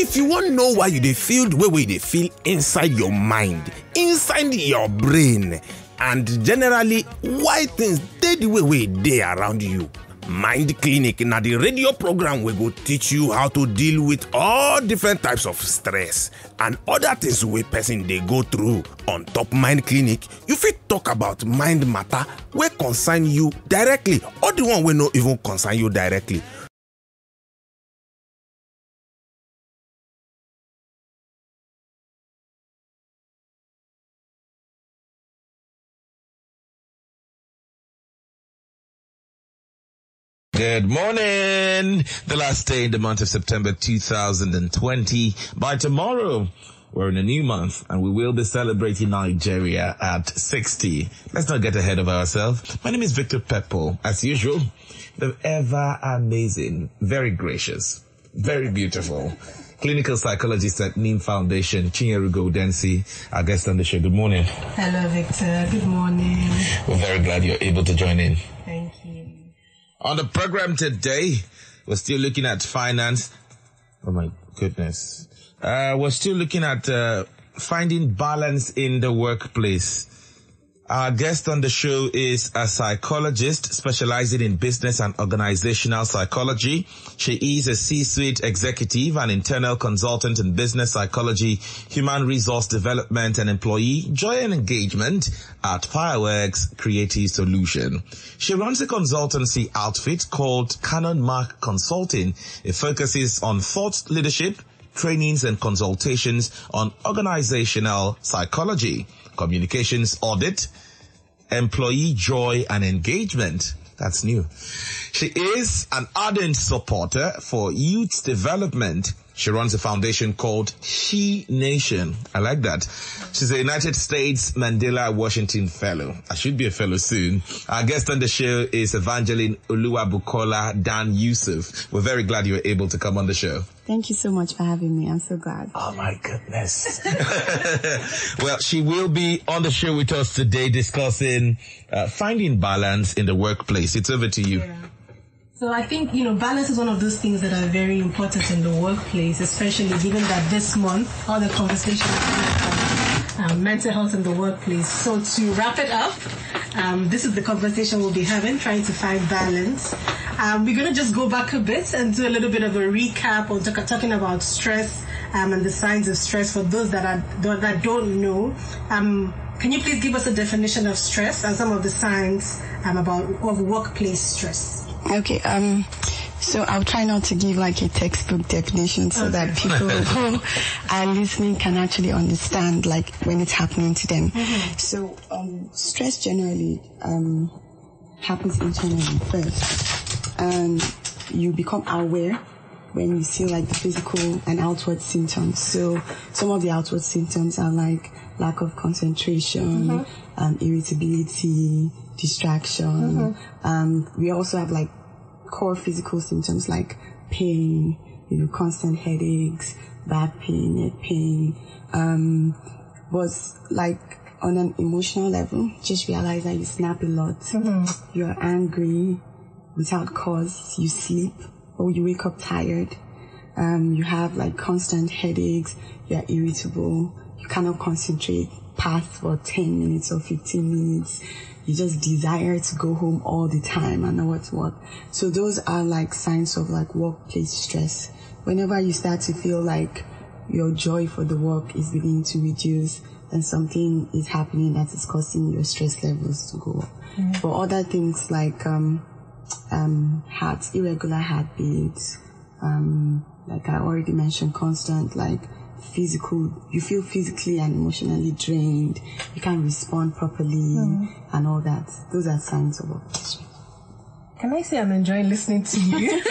if you wan know why you dey feel the way wey you dey feel inside your mind inside your brain and generally why things dey the way wey dey around you mind clinic na the radio program wey go teach you how to deal with all different types of stress and other things wey person dey go through. On top mind clinic you fit talk about mind matter wey concern you directly or the one wey no even concern you directly Good morning. The last day in the month of September 2020. By tomorrow, we're in a new month and we will be celebrating Nigeria at 60. Let's not get ahead of ourselves. My name is Victor Peppo. As usual, the ever amazing, very gracious, very beautiful clinical psychologist at NEEM Foundation, Chinyeru Goldensi, our guest on the show. Good morning. Hello, Victor. Good morning. We're very glad you're able to join in. On the program today, we're still looking at finance. Oh my goodness. Uh, we're still looking at uh, finding balance in the workplace. Our guest on the show is a psychologist specializing in business and organizational psychology. She is a C-suite executive and internal consultant in business psychology, human resource development and employee joy and engagement at Fireworks Creative Solution. She runs a consultancy outfit called Canon Mark Consulting. It focuses on thought leadership, trainings and consultations on organizational psychology communications audit, employee joy and engagement. That's new. She is an ardent supporter for youth development. She runs a foundation called She Nation. I like that. She's a United States Mandela Washington Fellow. I should be a fellow soon. Our guest on the show is Evangeline Oluwabukola Dan Yusuf. We're very glad you were able to come on the show. Thank you so much for having me. I'm so glad. Oh my goodness. well, she will be on the show with us today discussing uh, finding balance in the workplace. It's over to you. Yeah. So I think, you know, balance is one of those things that are very important in the workplace, especially given that this month, all the conversations about um, mental health in the workplace. So to wrap it up, um, this is the conversation we'll be having, trying to find balance. Um, we're going to just go back a bit and do a little bit of a recap on talk, talking about stress um, and the signs of stress for those that are that don't know. Um, can you please give us a definition of stress and some of the signs um, about of workplace stress? Okay, um, so I'll try not to give like a textbook definition so that people who are listening can actually understand like when it's happening to them. So, um, stress generally, um, happens internally first. And you become aware when you see like the physical and outward symptoms. So some of the outward symptoms are like lack of concentration, um, irritability, distraction. Um, we also have like core physical symptoms like pain, you know, constant headaches, back pain, neck pain. Um, was like on an emotional level, just realize that you snap a lot. You're angry without cause. You sleep or you wake up tired. Um, you have like constant headaches. You're irritable. You cannot concentrate past for 10 minutes or 15 minutes. You just desire to go home all the time and know what's what. So those are like signs of like workplace stress. Whenever you start to feel like your joy for the work is beginning to reduce, then something is happening that is causing your stress levels to go up. For other things like um, um, heart, irregular heartbeats, um, like I already mentioned, constant like physical, you feel physically and emotionally drained, you can't respond properly and all that. Those are signs of stress. Can I say I'm enjoying listening to you?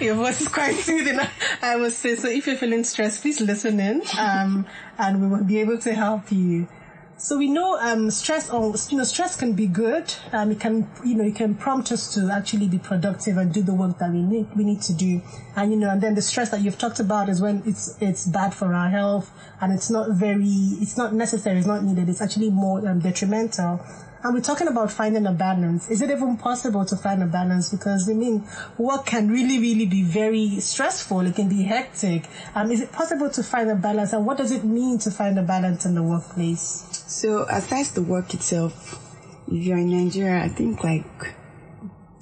Your voice is quite soothing. I would say so. If you're feeling stressed, please listen in, um, and we will be able to help you. So we know um, stress. Or, you know, stress can be good. Um, it can, you know, it can prompt us to actually be productive and do the work that we need we need to do. And you know, and then the stress that you've talked about is when it's it's bad for our health and it's not very, it's not necessary, it's not needed. It's actually more um, detrimental. and we're talking about finding a balance. Is it even possible to find a balance? Because I mean, work can really, really be very stressful. It can be hectic. Um, is it possible to find a balance? And what does it mean to find a balance in the workplace? So, aside the work itself, if you're in Nigeria, I think like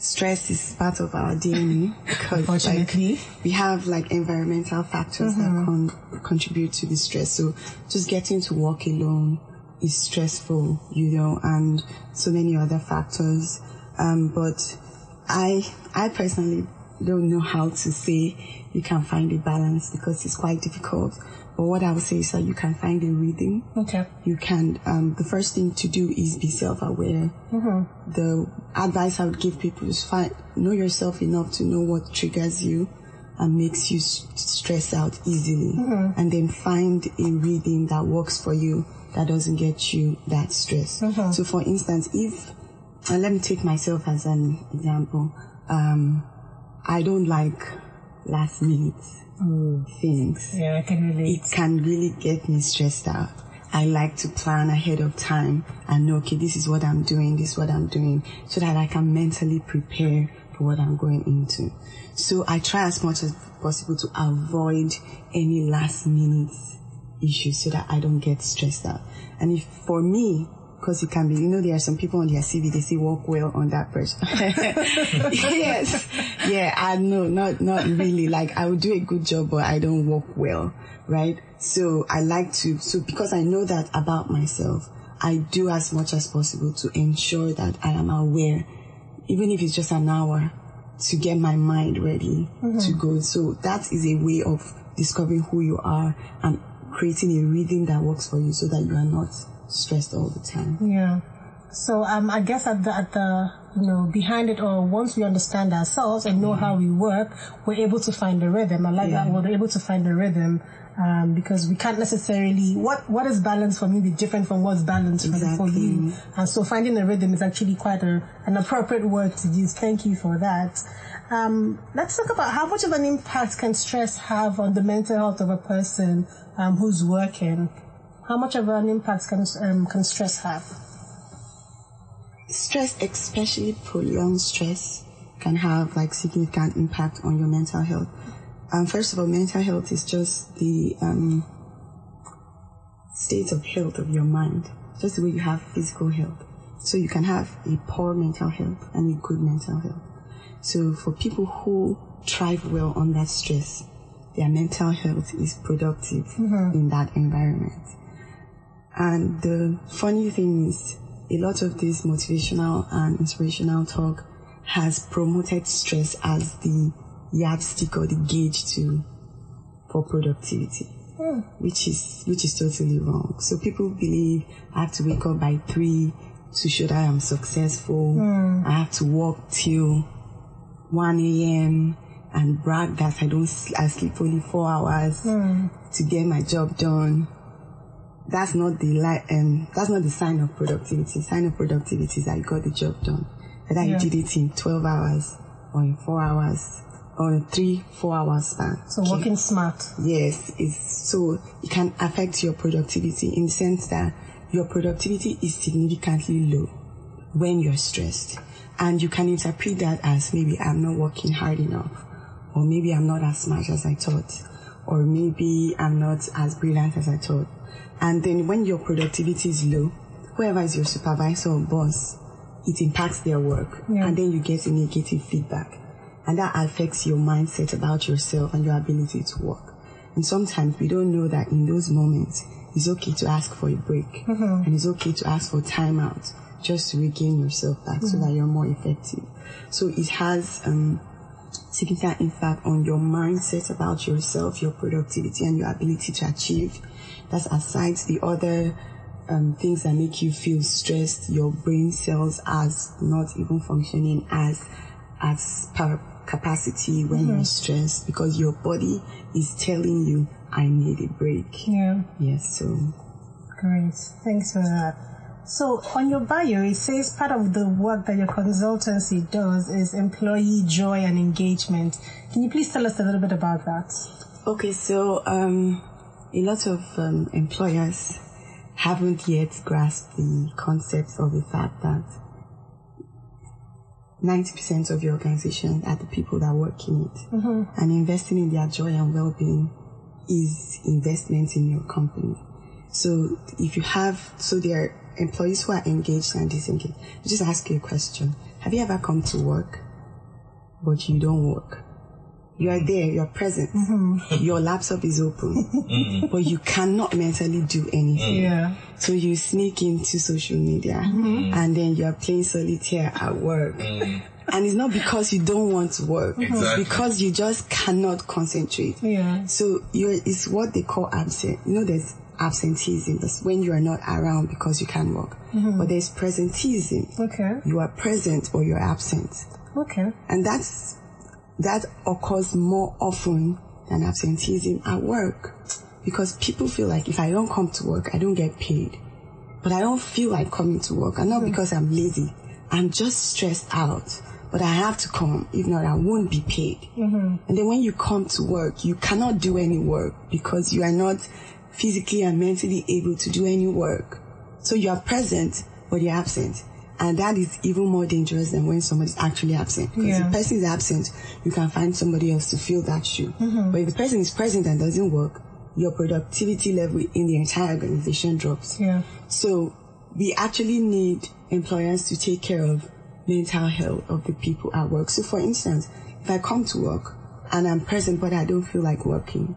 stress is part of our DNA because Unfortunately. like, we have like environmental factors that con- contribute to the stress. So just getting to work alone is stressful, you know, and so many other factors. Um, but I, I personally don't know how to say you can find a balance because it's quite difficult. But what I would say is that you can find a rhythm Okay. you can um, the first thing to do is be self-aware. The advice i would give people is find know yourself enough to know what triggers you and makes you stress out easily. And then find a rhythm that works for you that doesn't get you that stress. So for instance if and let me take myself as an example um, i don't like last Mm, minute things Yeah, I can relate. it can really get me stressed out. I like to plan ahead of time and know, okay, this is what I'm doing, this is what I'm doing, so that I can mentally prepare for what I'm going into. So I try as much as possible to avoid any last minute issues so that I don't get stressed out. And if for me, because it can be, you know, there are some people on their CV, they say work well on that person. yes. Yeah, I know, not, not really. Like I would do a good job, but I don't work well, right? So I like to, so because I know that about myself, I do as much as possible to ensure that I am aware, even if it's just an hour, to get my mind ready to mm-hmm. go. So that is a way of discovering who you are and creating a rhythm that works for you so that you are not stressed all the time. Yeah. So um, I guess at the at the you know behind it all, once we understand ourselves and know how we work, we're able to find a rhythm. I like that we're able to find a rhythm. Um, because we can't necessarily what what is balance for me be different from what's balance for, for you, and so finding a rhythm is actually quite a, an appropriate word to use. Thank you for that. Um, let's talk about how much of an impact can stress have on the mental health of a person um, who's working. How much of an impact can um, can stress have? stress, especially prolonged stress, can have like significant impact on your mental health. Um, first of all, mental health is just the um, state of health of your mind, just the way you have physical health. So you can have a poor mental health and a good mental health. So for people who thrive well under stress, their mental health is productive in that environment. And the funny thing is, a lot of this motivational and inspirational talk has promoted stress as the yardstick or the gauge to for productivity, hmm. which is which is totally wrong. So people believe I have to wake up by three to show that I'm successful. Hmm. I have to work till 1 a.m. and brag that I don't I sleep only four hours hmm. to get my job done that's not the li- um that's not the sign of productivity. Sign of productivity is that you got the job done. Whether Yeah. you did it in twelve hours or in four hours or in three, four hours span. So Okay. working smart. Yes, it's so it can affect your productivity in the sense that your productivity is significantly low when you're stressed. And you can interpret that as maybe I'm not working hard enough, or maybe I'm not as smart as I thought, or maybe I'm not as brilliant as I thought. And then when your productivity is low, whoever is your supervisor or boss, it impacts their work. Yeah. And then you get a negative feedback. And that affects your mindset about yourself and your ability to work. And sometimes we don't know that in those moments, it's okay to ask for a break. And it's okay to ask for time out just to regain yourself back so that you're more effective. So it has um, significant impact on your mindset about yourself, your productivity, and your ability to achieve. That's aside the other um, things that make you feel stressed. Your brain cells as not even functioning as as per capacity when you're stressed because your body is telling you, "I need a break." Yeah, Yes, so great. Thanks for that. So on your bio, it says part of the work that your consultancy does is employee joy and engagement. Can you please tell us a little bit about that? Okay, so um, a lot of um, employers haven't yet grasped the concept of the fact that 90% of your organization are the people that work in it. And investing in their joy and well-being is investment in your company. So if you have, so there are employees who are engaged and disengaged. I just ask you a question. Have you ever come to work, but you don't work? You are there, you're present. Mm-hmm. Your laptop is open, mm-hmm. but you cannot mentally do anything. Yeah. So you sneak into social media mm-hmm. and then you're playing solitaire at work. Mm. And it's not because you don't want to work. It's Exactly. because you just cannot concentrate. Yeah. So you're, it's what they call absent. You know, there's absenteeism. That's when you are not around because you can't work. Mm-hmm. But there's presenteeism. Okay. You are present or you're absent. Okay. And that's, that occurs more often than absenteeism at work. Because people feel like if I don't come to work, I don't get paid. But I don't feel like coming to work. And not mm-hmm. because I'm lazy. I'm just stressed out. But I have to come. If not, I won't be paid. Mm-hmm. And then when you come to work, you cannot do any work because you are not physically and mentally able to do any work. So you are present, but you're absent. And that is even more dangerous than when somebody's actually absent. Because Yeah. if the person is absent, you can find somebody else to fill that shoe. Mm-hmm. But if the person is present and doesn't work, your productivity level in the entire organization drops. Yeah. So we actually need employers to take care of mental health of the people at work. So for instance, if I come to work and I'm present but I don't feel like working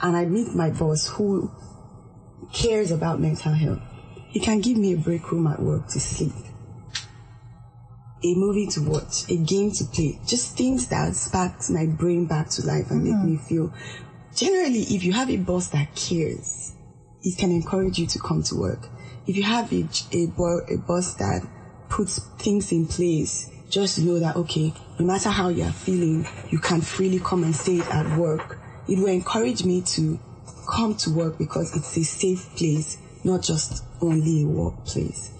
and I meet my boss who cares about mental health, he can give me a break room at work to sleep. A movie to watch, a game to play, just things that sparks my brain back to life and make hmm. me feel. Generally, if you have a boss that cares, it can encourage you to come to work. If you have a, a, a boss that puts things in place, just know that, okay, no matter how you're feeling, you can freely come and say it at work. It will encourage me to come to work because it's a safe place, not just only a workplace.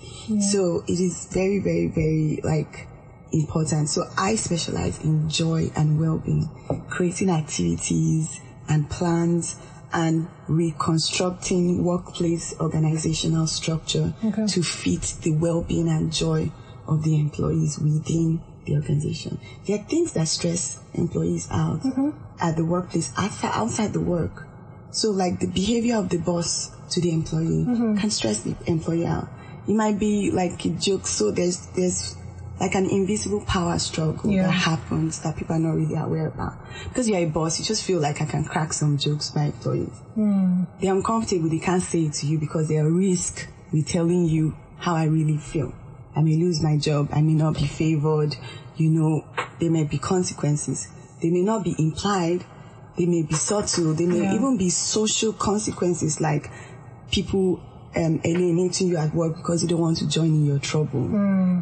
So it is very, very, very like important. So I specialize in joy and well-being, creating activities and plans and reconstructing workplace organizational structure Okay. to fit the well-being and joy of the employees within the organization. There are things that stress employees out mm-hmm. at the workplace, outside, outside the work. So like the behavior of the boss to the employee mm-hmm. can stress the employee out. It might be like a joke. So there's, there's like an invisible power struggle Yeah. that happens that people are not really aware about. Because you're a boss, you just feel like I can crack some jokes by employees. Hmm. They're uncomfortable. They can't say it to you because they're at risk with telling you how I really feel. I may lose my job. I may not be favored. You know, there may be consequences. They may not be implied. They may be subtle. They may Yeah. even be social consequences like people um, alienating you at work because you don't want to join in your trouble.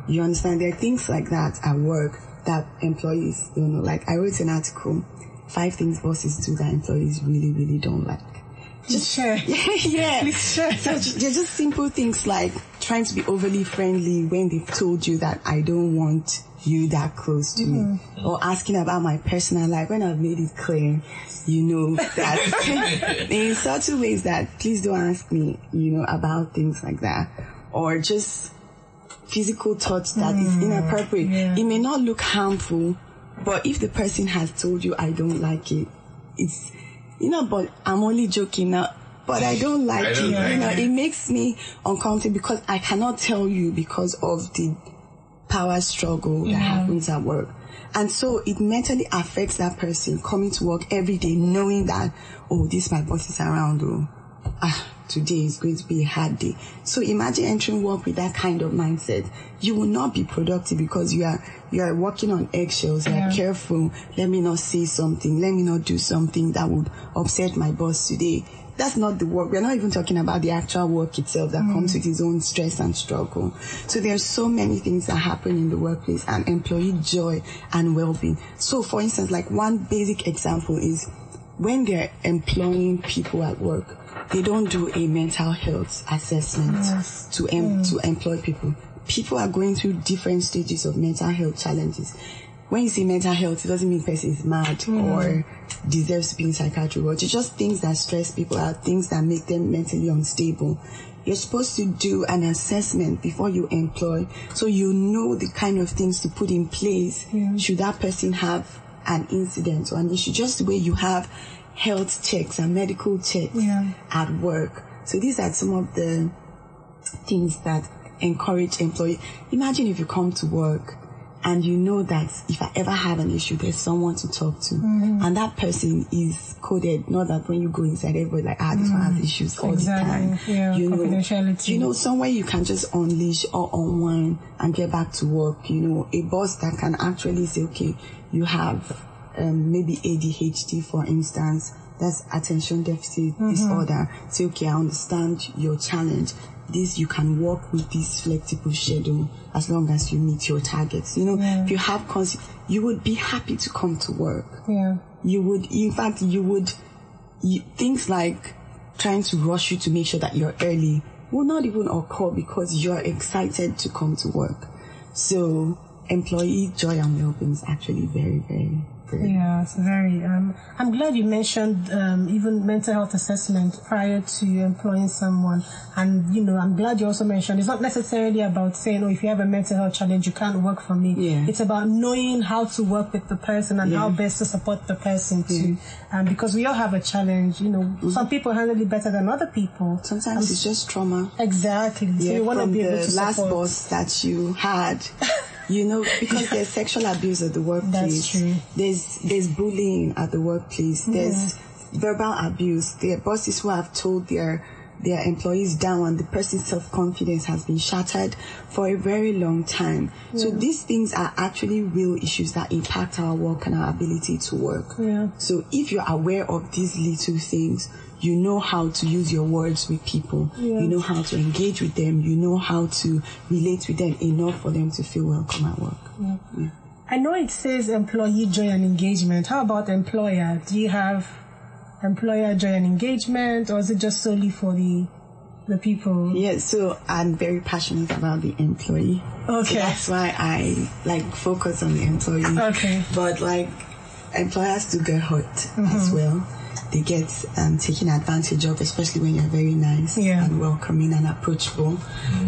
You understand? There are things like that at work that employees don't know. Like I wrote an article, five things bosses do that employees really, really don't like. Just share. yeah. Please share. So they're just simple things like trying to be overly friendly when they've told you that I don't want you that close to me. Mm-hmm. Or asking about my personal life when I've made it clear, you know, that in subtle ways that please don't ask me, you know, about things like that. Or just physical touch that is mm-hmm. inappropriate. yeah. It may not look harmful, but if the person has told you I don't like it, it's you know, but I'm only joking now. But I don't like I don't it. like you know, it. it makes me uncomfortable because I cannot tell you because of the power struggle that happens at work. And so it mentally affects that person coming to work every day knowing that, oh, this my boss is around, oh, ah, today is going to be a hard day. So imagine entering work with that kind of mindset. You will not be productive because you are, you are walking on eggshells. You are careful. Let me not say something. Let me not do something that would upset my boss today. That's not the work. We're not even talking about the actual work itself that mm-hmm. comes with its own stress and struggle. So there are so many things that happen in the workplace and employee joy and well-being. So for instance, like one basic example is when they're employing people at work, they don't do a mental health assessment Yes. to em- hmm. to employ people. People are going through different stages of mental health challenges. when you say mental health, it doesn't mean person is mad hmm. or deserves to be in psychiatry ward. It's just things that stress people out, things that make them mentally unstable. You're supposed to do an assessment before you employ, so you know the kind of things to put in place should that person have an incident or an issue. Just the way you have health checks and medical checks Yeah. at work. So these are some of the things that encourage employees. Imagine if you come to work and you know that if I ever have an issue, there's someone to talk to. And that person is coded, not that when you go inside, everybody like, ah, this one has issues all Exactly. the time. Yeah, you know, you know, somewhere you can just unleash or unwind and get back to work. You know, a boss that can actually say, okay, you have um, maybe ADHD, for instance, that's attention deficit Mm-hmm. disorder. Say, okay, I understand your challenge. This you can work with this flexible schedule as long as you meet your targets. You know, Yeah. if you have cons, you would be happy to come to work Yeah. you would in fact you would you, things like trying to rush you to make sure that you're early will not even occur because you're excited to come to work so employee joy and well-being is actually very very very Yeah, it's very. Um, I'm glad you mentioned um, even mental health assessment prior to employing someone, and you know, I'm glad you also mentioned it's not necessarily about saying, "Oh, if you have a mental health challenge, you can't work for me." Yeah. It's about knowing how to work with the person and how best to support the person too, um, because we all have a challenge. You know, some people handle it better than other people. sometimes it's just trauma Exactly. So yeah, you want to be able the to last support. boss that you had. You know, because there's sexual abuse at the workplace. true. There's there's bullying at the workplace. Mm-hmm. There's verbal abuse. There are bosses who have told their their employees down and the person's self confidence has been shattered for a very long time. So these things are actually real issues that impact our work and our ability to work. Yeah. So if you're aware of these little things, you know how to use your words with people. You know how to engage with them. You know how to relate with them enough for them to feel welcome at work. I know it says employee joy and engagement. How about employer? Do you have employer joy and engagement, or is it just solely for the the people? Yeah, so I'm very passionate about the employee. Okay. So that's why I like focus on the employee. Okay. But like employers do get hurt Mm-hmm. as well. They get um, taken advantage of, especially when you're very nice Yeah. and welcoming and approachable.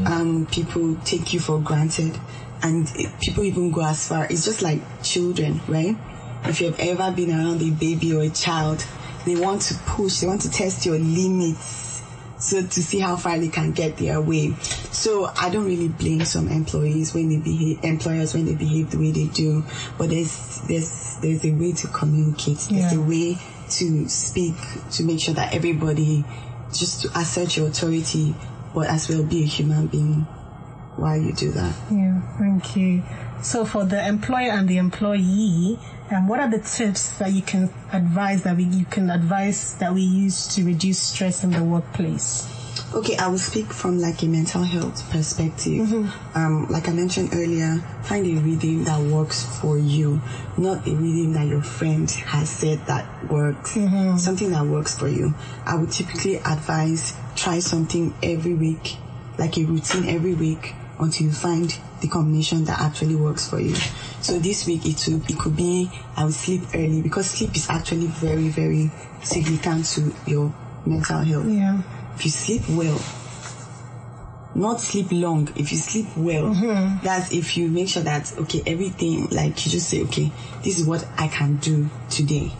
Um, people take you for granted, and it, people even go as far. It's just like children, right? If you've ever been around a baby or a child, they want to push, they want to test your limits so to see how far they can get their way. So I don't really blame some employees when they behave, employers when they behave the way they do. But there's there's there's a way to communicate. There's Yeah. a way to speak to make sure that everybody just to assert your authority, but as well be a human being while you do that. Yeah, thank you. So for the employer and the employee, um, what are the tips that you can advise that we you can advise that we use to reduce stress in the workplace? Okay, I will speak from like a mental health perspective. Um, like I mentioned earlier, find a reading that works for you, not a reading that your friend has said that works. Something that works for you. I would typically advise try something every week, like a routine every week, until you find the combination that actually works for you. So this week it it could be I will sleep early because sleep is actually very very significant to your mental health Yeah. If you sleep well, not sleep long, if you sleep well, mm-hmm. that's if you make sure that, okay, everything, like you just say, okay, this is what I can do today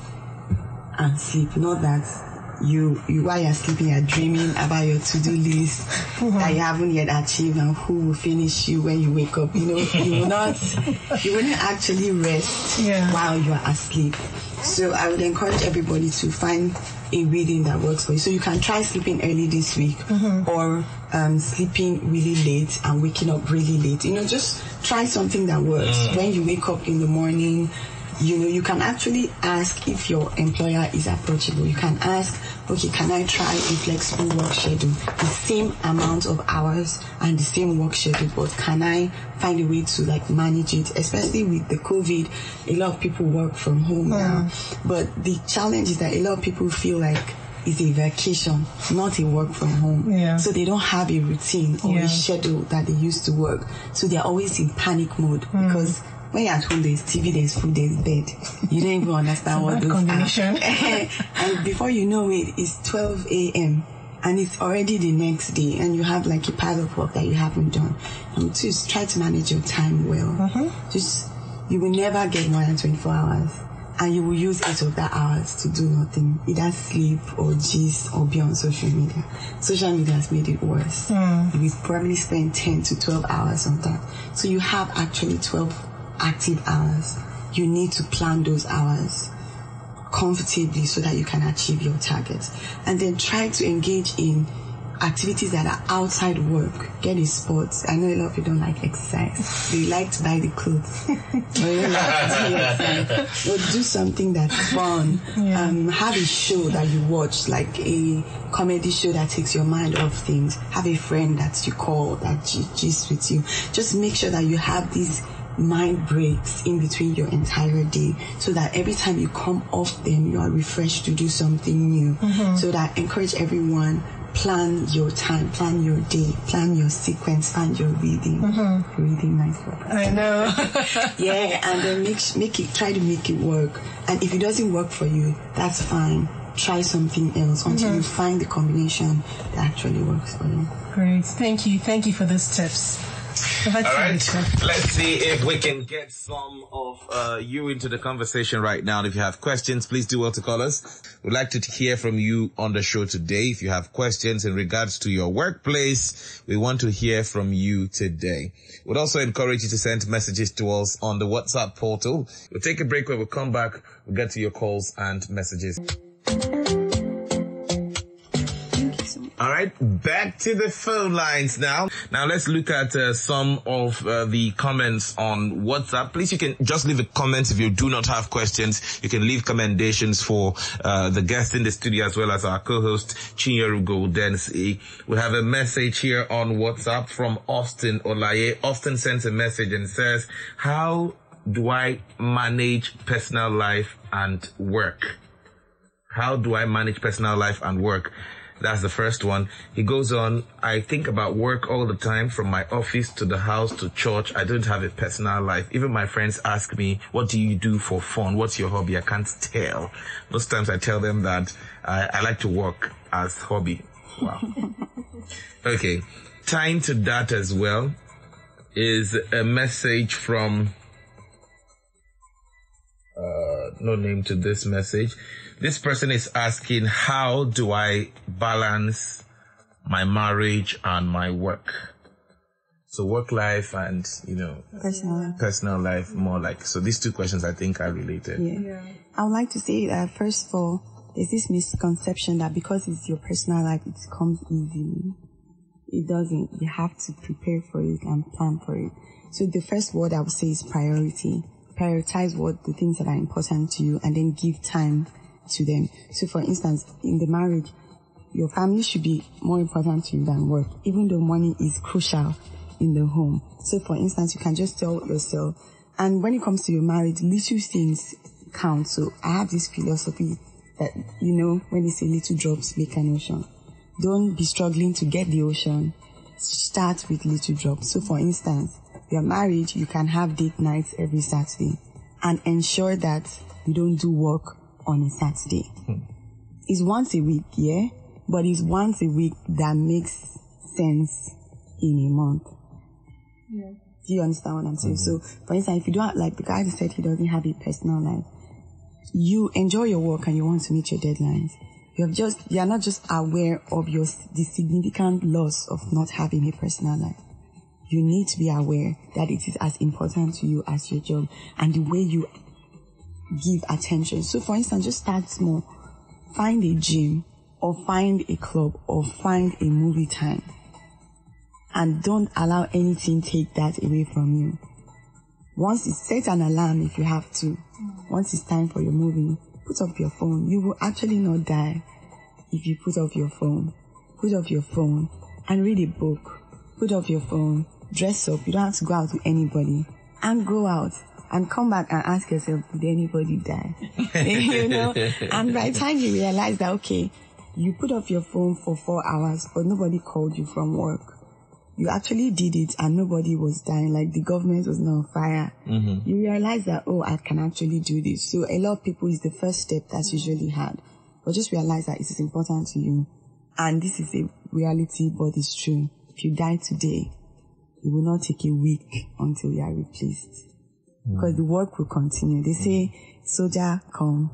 and sleep. Not that you, you while you're sleeping, you're dreaming about your to-do list that you haven't yet achieved and who will finish you when you wake up. You know, you will not, you wouldn't actually rest Yeah. while you are asleep. So I would encourage everybody to find a reading that works for you. So you can try sleeping early this week or um, sleeping really late and waking up really late. You know, just try something that works. When you wake up in the morning, you know, you can actually ask if your employer is approachable. You can ask, okay, can I try a flexible work schedule? The same amount of hours and the same work schedule, but can I find a way to like manage it? Especially with the COVID, a lot of people work from home now. But the challenge is that a lot of people feel like it's a vacation, not a work from home. Yeah. So they don't have a routine or Yeah. a schedule that they used to work. So they're always in panic mode hmm. because when you're at home, there's TV, there's food, there's bed. You don't even understand what those combination. are. and before you know it, it's 12 a.m. and it's already the next day, and you have like a pile of work that you haven't done. And just try to manage your time well. Mm-hmm. Just you will never get more than 24 hours. And you will use eight of that hours to do nothing, either sleep or gist or be on social media. Social media has made it worse. Hmm. You will probably spend 10 to 12 hours on that. So you have actually 12 active hours. You need to plan those hours comfortably so that you can achieve your targets. And then try to engage in activities that are outside work. Get in sports. I know a lot of people don't like exercise. They like to buy the clothes. but you like to do. Or do something that's fun. Um, have a show that you watch, like a comedy show that takes your mind off things. Have a friend that you call that g- gist with you. Just make sure that you have these mind breaks in between your entire day so that every time you come off them you are refreshed to do something new. Mm-hmm. So that encourage everyone plan your time plan your day plan your sequence plan your reading. Mm-hmm. Reading nice work. I know. yeah and then make make it try to make it work. And if it doesn't work for you that's fine. Try something else until mm-hmm. you find the combination that actually works for you. Great. Thank you. Thank you for those tips. All right, let's see if we can get some of uh, you into the conversation right now. And if you have questions, please do well to call us. We'd like to hear from you on the show today. If you have questions in regards to your workplace, we want to hear from you today. We'd also encourage you to send messages to us on the WhatsApp portal. We'll take a break when we come back. We'll get to your calls and messages. All right, back to the phone lines now. Now let's look at uh, some of uh, the comments on WhatsApp. Please, you can just leave a comment if you do not have questions. You can leave commendations for uh, the guest in the studio as well as our co-host Chinyeru Goldensi. We have a message here on WhatsApp from Austin Olaye. Austin sends a message and says, "How do I manage personal life and work?" How do I manage personal life and work? That's the first one. He goes on, I think about work all the time from my office to the house to church. I don't have a personal life. Even my friends ask me, what do you do for fun? What's your hobby? I can't tell. Most times I tell them that I, I like to work as hobby. Wow. okay. Tying to that as well is a message from no name to this message. This person is asking, how do I balance my marriage and my work? So work life and, you know, personal personal life more like, so these two questions I think are related. Yeah. I would like to say that first of all, there's this misconception that because it's your personal life, it comes easily. It doesn't. You have to prepare for it and plan for it. So the first word I would say is priority. Prioritize what the things that are important to you and then give time to them. So for instance, in the marriage, your family should be more important to you than work, even though money is crucial in the home. So for instance, you can just tell yourself, and when it comes to your marriage, little things count. So I have this philosophy that, you know, when they say little drops make an ocean, don't be struggling to get the ocean. Start with little drops. So for instance, you're married, you can have date nights every Saturday and ensure that you don't do work on a Saturday. Hmm. It's once a week, yeah? But it's once a week that makes sense in a month. Do you understand what I'm saying? Mm-hmm. So, for instance, if you don't, like the guy that said he doesn't have a personal life, you enjoy your work and you want to meet your deadlines. You have just, you are not just aware of your, the significant loss of not having a personal life. You need to be aware that it is as important to you as your job and the way you give attention. So for instance, just start small. Find a gym or find a club or find a movie time. And don't allow anything take that away from you. Once you set an alarm if you have to, once it's time for your movie, put off your phone. You will actually not die if you put off your phone. Put off your phone and read a book. Put off your phone, dress up. You don't have to go out with anybody and go out and come back and ask yourself, did anybody die? you know? And by the time you realize that, okay, you put off your phone for four hours, but nobody called you from work. you actually did it and nobody was dying, like the government was not on fire, mm-hmm. you realize that, oh, I can actually do this. So a lot of people is the first step that's usually hard. But just realize that it is important to you. And this is a reality, but it's true. If you die today, it will not take a week until you are replaced. Mm. Because the work will continue. They say, soldier come,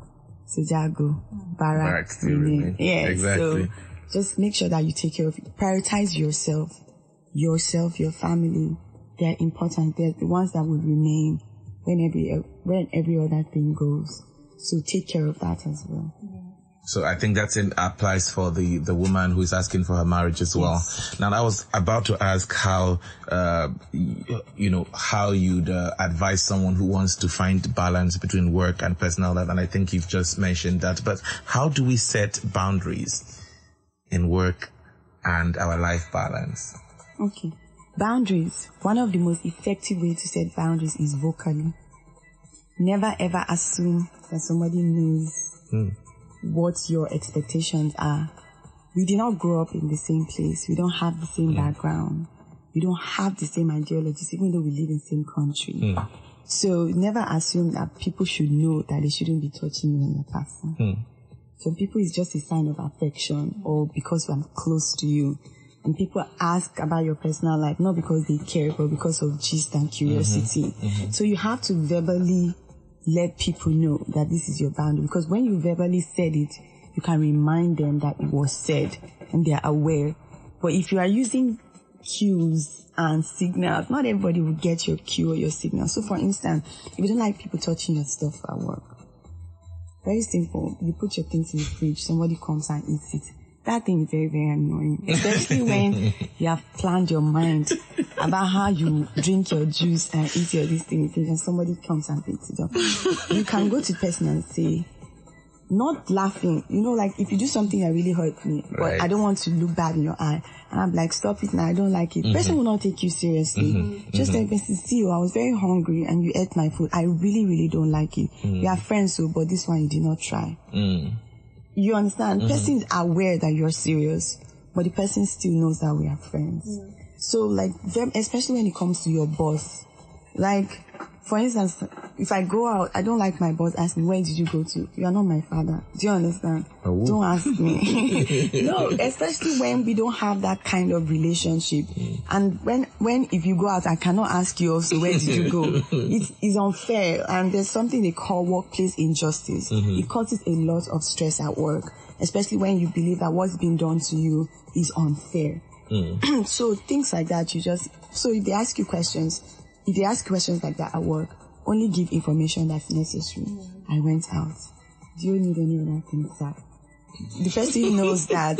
soldier go, barrack Barracks remain. remain. Yeah, Exactly. so just make sure that you take care of it. Prioritize yourself, yourself, your family. They're important. They're the ones that will remain when every when every other thing goes. So take care of that as well. So I think that's in applies for the the woman who is asking for her marriage as well. Now I was about to ask how uh you know how you'd uh, advise someone who wants to find balance between work and personal life, and I think you've just mentioned that. But how do we set boundaries in work and our life balance? Okay. Boundaries. One of the most effective ways to set boundaries is vocally. Never ever assume that somebody knows what your expectations are. We did not grow up in the same place. We don't have the same background. We don't have the same ideologies, even though we live in the same country. Hmm. So never assume that people should know that they shouldn't be touching you and your person. Hmm. Some people it's just a sign of affection or because I'm close to you. And people ask about your personal life, not because they care, but because of gist and mm-hmm. curiosity. Mm-hmm. So you have to verbally let people know that this is your boundary. Because when you verbally said it, you can remind them that it was said and they are aware. But if you are using cues and signals, not everybody will get your cue or your signal. So for instance, if you don't like people touching your stuff at work, very simple. You put your things in the fridge, somebody comes and eats it. That thing is very, very annoying. Especially when you have planned your mind about how you drink your juice and eat your this thing, and somebody comes and picks it up. You can go to the person and say, not laughing, you know, like if you do something that really hurt me, but I don't want to look bad in your eye, and I'm like, stop it now, I don't like it. Person mm-hmm. will not take you seriously. Mm-hmm. Just tell the person, see you, I was very hungry and you ate my food. I really, really don't like it. Mm. We are friends, so, but this one you did not try. Mm. You understand? Mm-hmm. Person is aware that you're serious, but the person still knows that we are friends. Mm. So like, them, especially when it comes to your boss, like, for instance, if I go out, I don't like my boss asking, where did you go to? You are not my father. Do you understand? Oh. Don't ask me. no, especially when we don't have that kind of relationship. Mm. And when, when if you go out, I cannot ask you also, where did you go? it is unfair. And there's something they call workplace injustice. Mm-hmm. It causes a lot of stress at work, especially when you believe that what's being done to you is unfair. Mm. so things like that, you just, so if they ask you questions, if they ask questions like that at work, only give information that's necessary. Mm-hmm. I went out. Do you need any other things, sir? The person knows that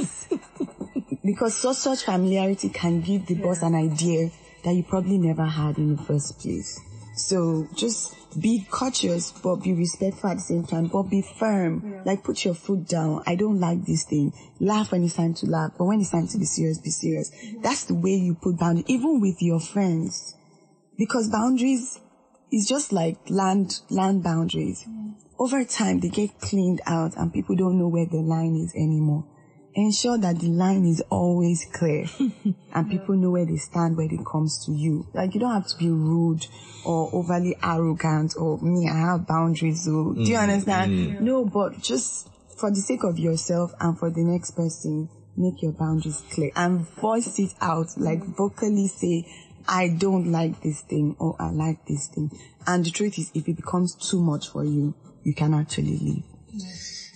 because such such familiarity can give the boss an idea that you probably never had in the first place. So just be cautious, but be respectful at the same time, but be firm. Like put your foot down. I don't like this thing. Laugh when it's time to laugh, but when it's time to be serious, be serious. Mm-hmm. That's the way you put boundaries, even with your friends because boundaries is just like land land boundaries. Mm. Over time, they get cleaned out, and people don't know where the line is anymore. Ensure that the line is always clear, and people know where they stand when it comes to you. Like you don't have to be rude or overly arrogant or me. I have boundaries. So do you mm, understand? Mm. No, but just for the sake of yourself and for the next person, make your boundaries clear and voice it out. Like vocally say, I don't like this thing or I like this thing. And the truth is, if it becomes too much for you, you can actually leave.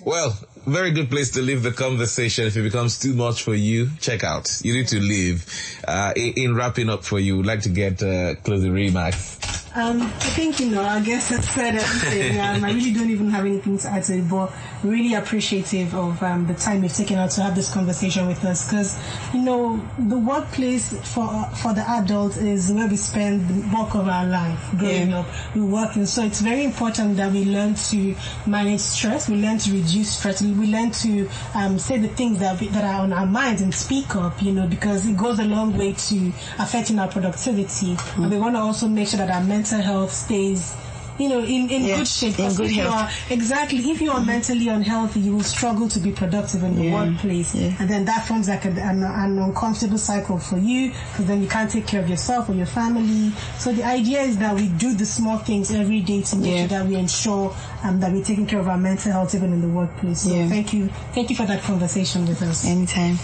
Well, very good place to leave the conversation. If it becomes too much for you, check out. You need to leave. Uh, in, in wrapping up for you, would like to get uh, closing remarks. Um, I think, you know, I guess I said everything. Um, I really don't even have anything to add to it, but really appreciative of um, the time you've taken out to have this conversation with us because, you know, the workplace for for the adult is where we spend the bulk of our life growing Yeah. up. We work, and so it's very important that we learn to manage stress, we learn to reduce stress, we learn to um, say the things that, we, that are on our minds and speak up, you know, because it goes a long way to affecting our productivity. And we want to also make sure that our mental health stays you know, in, in Yeah, good shape. in 'Cause good if you health. are- exactly. If you are mentally unhealthy, you will struggle to be productive in the Yeah, workplace. yeah. And then that forms like a, an, an uncomfortable cycle for you because then you can't take care of yourself or your family. So the idea is that we do the small things every day to make Yeah. sure that we ensure um, that we're taking care of our mental health even in the workplace. So Yeah. thank you. Thank you for that conversation with us. Anytime.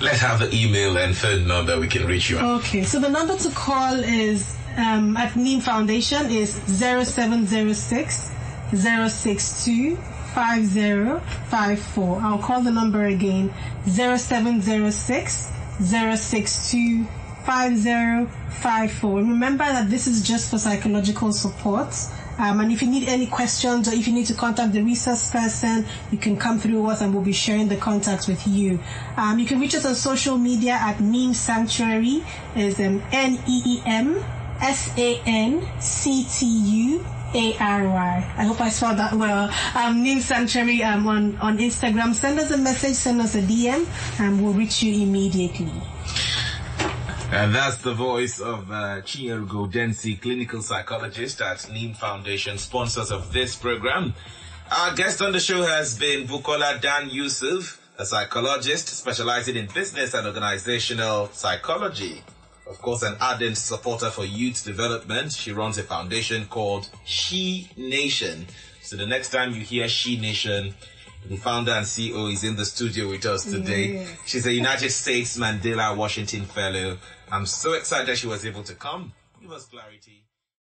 Let's have the email and phone number we can reach you at. Okay, so the number to call is um, at Neem Foundation is 0706 062 5054. I'll call the number again 0706 062 5054. Remember that this is just for psychological support. Um, and if you need any questions or if you need to contact the resource person, you can come through us and we'll be sharing the contacts with you. Um, you can reach us on social media at Neem Sanctuary. Is um, N E E M S A N C T U A R Y. I hope I spelled that well. Um, Neem Sanctuary um, on, on Instagram. Send us a message, send us a DM, and we'll reach you immediately. And that's the voice of uh, Chinyere Densi, clinical psychologist at Neem Foundation, sponsors of this program. Our guest on the show has been Bukola Dan Yusuf, a psychologist specializing in business and organizational psychology. Of course, an ardent supporter for youth development. She runs a foundation called She Nation. So the next time you hear She Nation, the founder and CEO is in the studio with us today. She's a United States Mandela Washington Fellow. I'm so excited that she was able to come. Give us clarity.